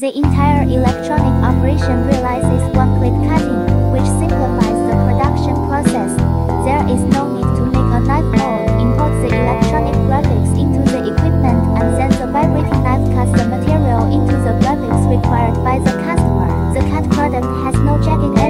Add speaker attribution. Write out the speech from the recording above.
Speaker 1: The entire electronic operation realizes one-click cutting, which simplifies the production process. There is no need to make a knife mold, import the electronic graphics into the equipment and then the vibrating knife cuts the material into the graphics required by the customer. The cut product has no jagged